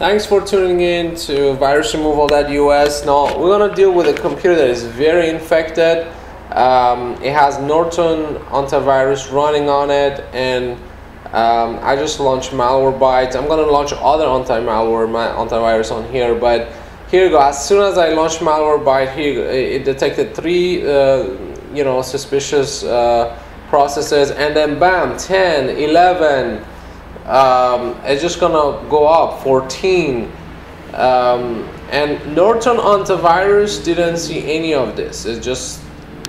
Thanks for tuning in to Virus virusremoval.us. Now we're gonna deal with a computer that is very infected. Um, it has Norton antivirus running on it, and um, I just launched Malwarebytes. I'm gonna launch other anti-malware antivirus on here, but here you go. As soon as I launched Malwarebyte, here it detected three, uh, you know, suspicious uh, processes, and then bam, 10, 11 um, it's just gonna go up 14 um, and Norton antivirus didn't see any of this. It just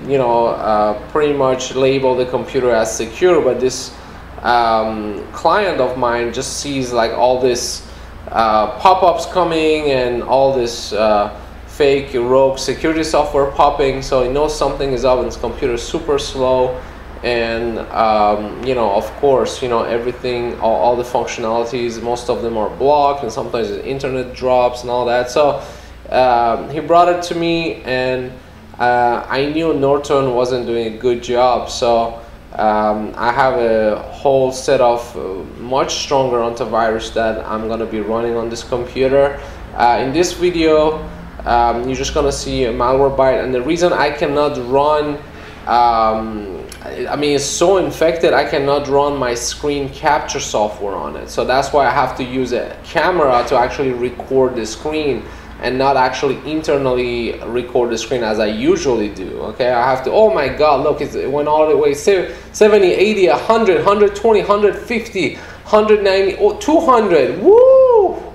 you know uh, pretty much labeled the computer as secure but this um, client of mine just sees like all this uh, pop-ups coming and all this uh, fake rogue security software popping. So he knows something is up and his computer is super slow and um, you know of course you know everything all, all, the functionalities most of them are blocked and sometimes the internet drops and all that. So um, he brought it to me and uh, I knew Norton wasn't doing a good job. So um, I have a whole set of uh, much stronger antivirus that I'm gonna be running on this computer. Uh, in this video um, you're just gonna see a Malwarebyte and the reason I cannot run um, I mean, it's so infected, I cannot run my screen capture software on it. So that's why I have to use a camera to actually record the screen and not actually internally record the screen as I usually do. Okay, I have to, oh my God, look, it went all the way 70, 80, 100, 120, 150, 190, oh, 200. Woo!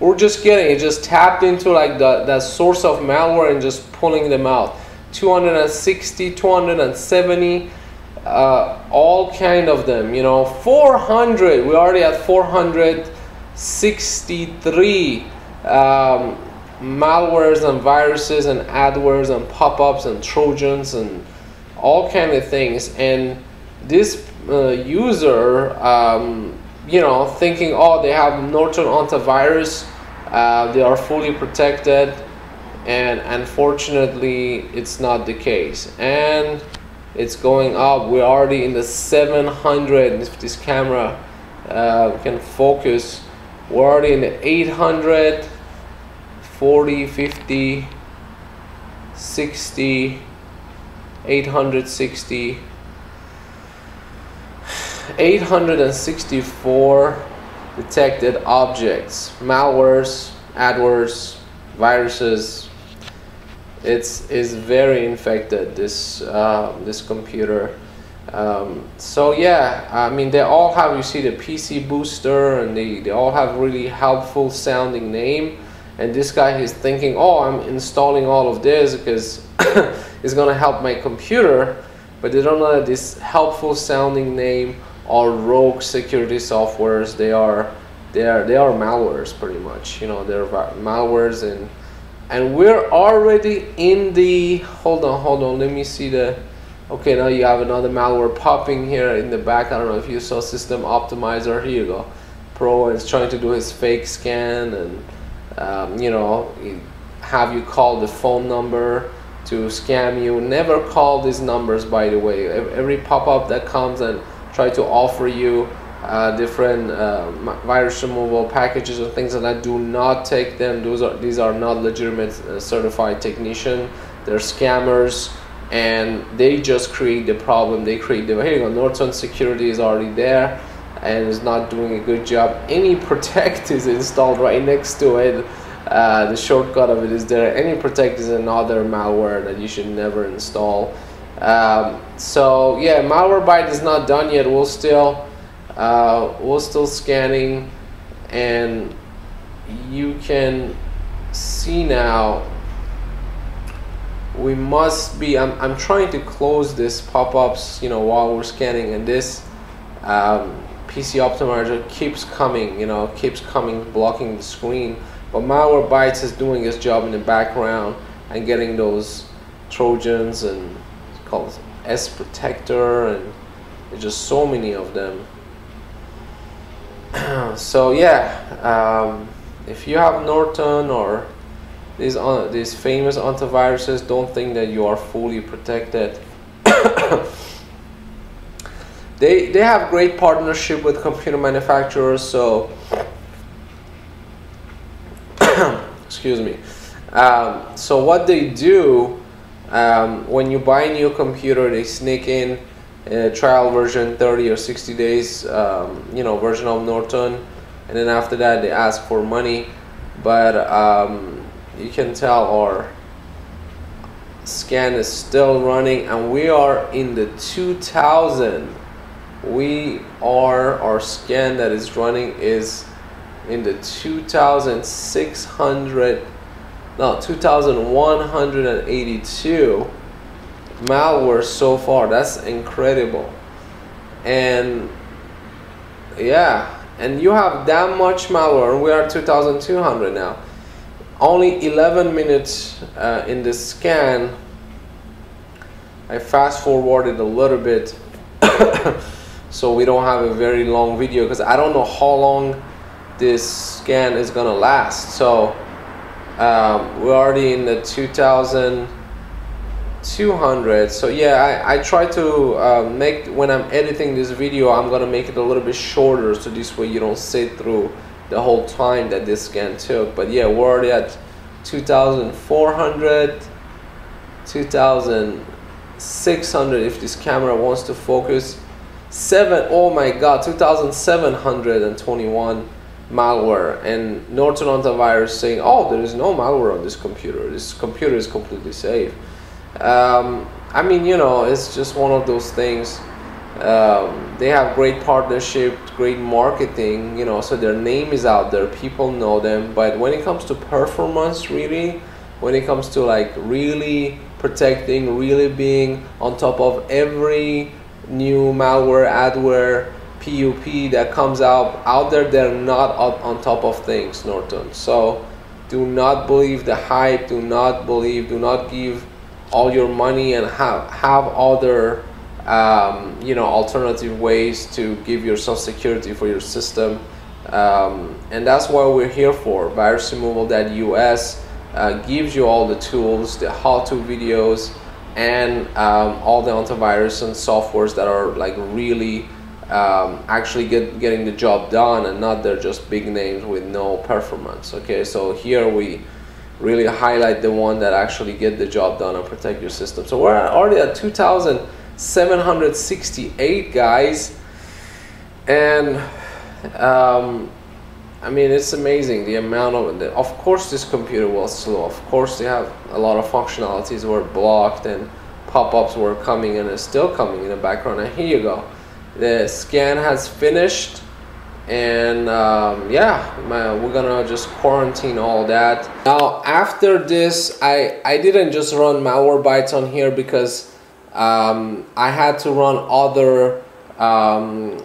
We're just getting it, just tapped into like the, the source of malware and just pulling them out. 260, 270 uh, all kind of them you know 400 we already at 463 um, malwares and viruses and adwares and pop-ups and trojans and all kind of things. And this uh, user um, you know thinking oh they have Norton antivirus uh, they are fully protected and unfortunately it's not the case. And it's going up. We're already in the 700 if this camera uh, can focus we're already in the 800 40 50 60 860 864 detected objects malwares adwares viruses it's is very infected this uh, this computer. Um, so yeah I mean they all have you see the PC booster and they, they all have really helpful sounding name. And this guy is thinking oh I'm installing all of this because it's gonna help my computer. But they don't know that this helpful sounding name are rogue security softwares. They are they are they are malwares pretty much you know they're malwares and and we're already in the hold on hold on let me see the okay now you have another malware popping here in the back. I don't know if you saw system optimizer. Here you go. Pro is trying to do his fake scan and um, you know have you call the phone number to scam you. Never call these numbers by the way. Every pop-up that comes and try to offer you uh, different uh, virus removal packages and things that. Do not take them. Those are these are not legitimate uh, certified technician. They're scammers, and they just create the problem. They create the here you go. Norton Security is already there, and is not doing a good job. Any Protect is installed right next to it. Uh, the shortcut of it is there. AnyProtect is another malware that you should never install. Um, so yeah, malware Malwarebyte is not done yet. We'll still uh, we're still scanning and you can see now we must be I'm, I'm trying to close this pop-ups you know while we're scanning and this um, PC optimizer keeps coming you know keeps coming blocking the screen. But Malwarebytes is doing its job in the background and getting those Trojans and called S protector and there's just so many of them so yeah, um, if you have Norton or these uh, these famous antiviruses, don't think that you are fully protected. they they have great partnership with computer manufacturers, so excuse me. Um, so what they do um, when you buy a new computer, they sneak in a trial version, 30 or 60 days, um, you know, version of Norton, and then after that they ask for money. But um, you can tell our scan is still running, and we are in the 2000. We are our scan that is running is in the 2600 no 2182 malware so far. That's incredible. And yeah. And you have that much malware. We are 2200 now. Only 11 minutes uh, in the scan. I fast forwarded a little bit. So we don't have a very long video because I don't know how long this scan is gonna last. So um, we're already in the 2200 so yeah I, I try to uh, make when I'm editing this video I'm gonna make it a little bit shorter so this way you don't sit through the whole time that this scan took but yeah we're already at 2400 2600 if this camera wants to focus seven oh my god 2721 malware and Norton antivirus saying, oh, there is no malware on this computer. This computer is completely safe. Um, I mean, you know, it's just one of those things. Um, they have great partnership, great marketing, you know, so their name is out there. People know them. But when it comes to performance, really, when it comes to like really protecting, really being on top of every new malware, adware, PUP that comes out out there they're not on top of things Norton so do not believe the hype do not believe do not give all your money and have have other um, you know alternative ways to give yourself security for your system. Um, and that's what we're here for. Virus removal.us uh, gives you all the tools the how-to videos and um, all the antivirus and softwares that are like really um, actually get, getting the job done and not they're just big names with no performance okay? So here we really highlight the one that actually get the job done and protect your system. So we're already at 2768 guys. And um, I mean it's amazing the amount of the, of course this computer was slow. Of course they have a lot of functionalities were blocked and pop-ups were coming and it's still coming in the background. And here you go. The scan has finished and um, yeah we're gonna just quarantine all that. Now after this I I didn't just run malware Malwarebytes on here because um, I had to run other um,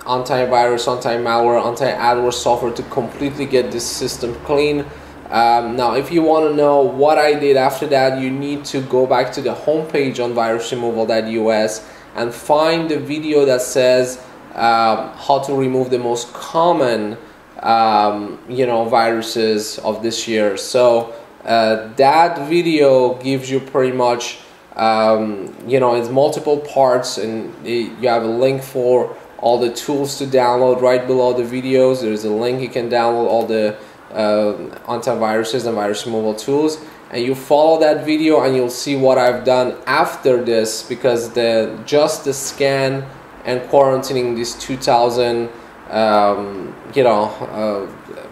antivirus anti-malware anti-adware software to completely get this system clean. Um, now if you want to know what I did after that you need to go back to the homepage on virusremoval.us and find the video that says um, how to remove the most common um, you know viruses of this year. So uh, that video gives you pretty much um, you know it's multiple parts and it, you have a link for all the tools to download right below the videos. There's a link you can download all the uh, antiviruses and virus removal tools. And you follow that video and you'll see what I've done after this because the just the scan and quarantining these 2000 um, you know uh,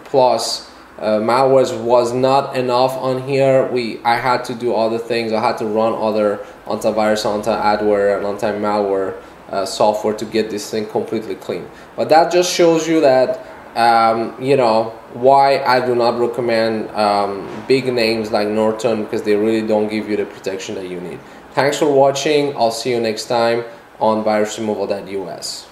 plus uh, malwares was not enough on here we I had to do other things I had to run other antivirus anti-adware and anti-malware uh, software to get this thing completely clean but that just shows you that um, you know why I do not recommend um, big names like Norton because they really don't give you the protection that you need. Thanks for watching. I'll see you next time on virusremoval.us.